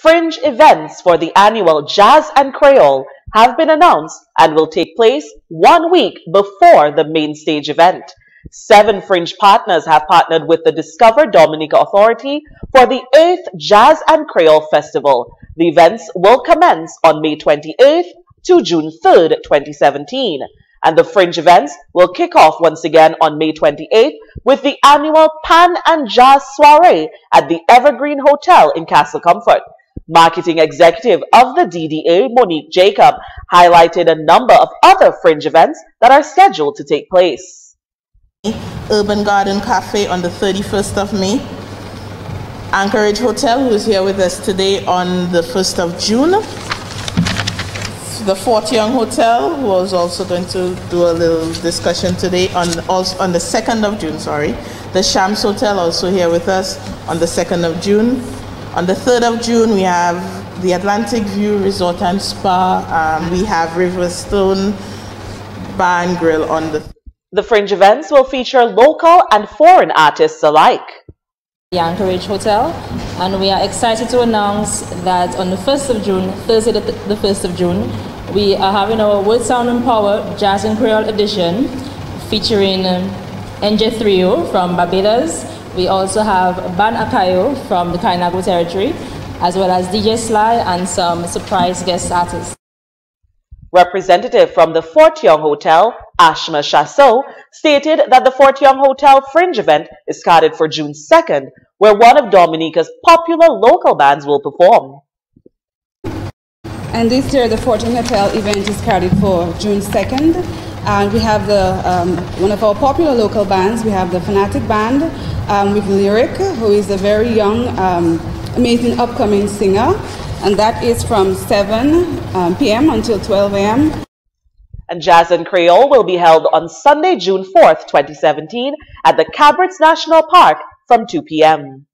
Fringe events for the annual Jazz and Creole have been announced and will take place one week before the main stage event. Seven Fringe partners have partnered with the Discover Dominica Authority for the 8th Jazz and Creole Festival. The events will commence on May 28th to June 3rd, 2017 and the Fringe events will kick off once again on May 28th with the annual Pan and Jazz Soiree at the Evergreen Hotel in Castle Comfort. Marketing executive of the DDA, Monique Jacob, highlighted a number of other Fringe events that are scheduled to take place. Urban Garden Cafe on the 31st of May. Anchorage Hotel, who is here with us today on the 1st of June the Fort Young Hotel was also going to do a little discussion today on also on the 2nd of June, sorry. The Shams Hotel also here with us on the 2nd of June. On the 3rd of June, we have the Atlantic View Resort and Spa. Um, we have Riverstone Bar and Grill on the... The Fringe events will feature local and foreign artists alike. The Anchorage Hotel and we are excited to announce that on the 1st of June, Thursday the 1st of June, we are having our World Sound and Power Jazz and Creole edition featuring um, NJ Trio from Barbados. We also have Ban Akayo from the Kalinago territory, as well as DJ Sly and some surprise guest artists. Representative from the Fort Young Hotel, Ashma Chassot, stated that the Fort Young Hotel Fringe event is started for June 2nd, where one of Dominica's popular local bands will perform. And this year, the Fort Fortune Hotel event is scheduled for June 2nd. And we have the, um, one of our popular local bands. We have the Fanatic Band um, with Lyric, who is a very young, um, amazing upcoming singer. And that is from 7 um, p.m. until 12 a.m. And Jazz and Creole will be held on Sunday, June 4th, 2017 at the Cabrits National Park from 2 p.m.